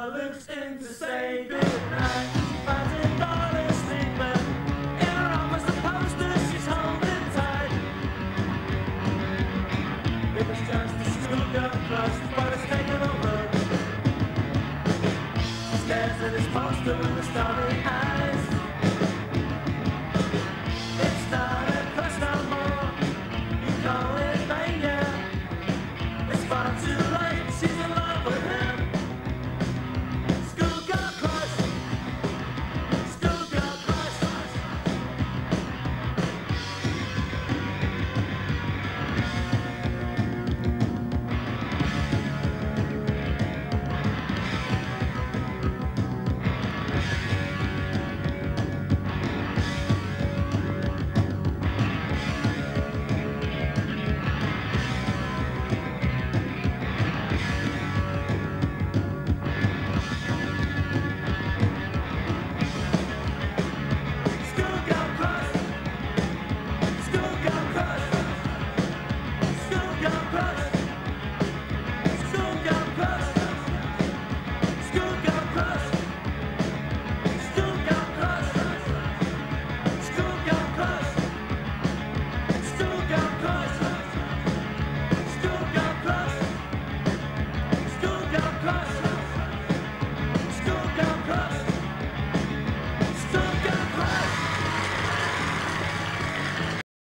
Mama looks in to say goodnight. Finding a sleeping in her the poster she's holding tight. It was just a plus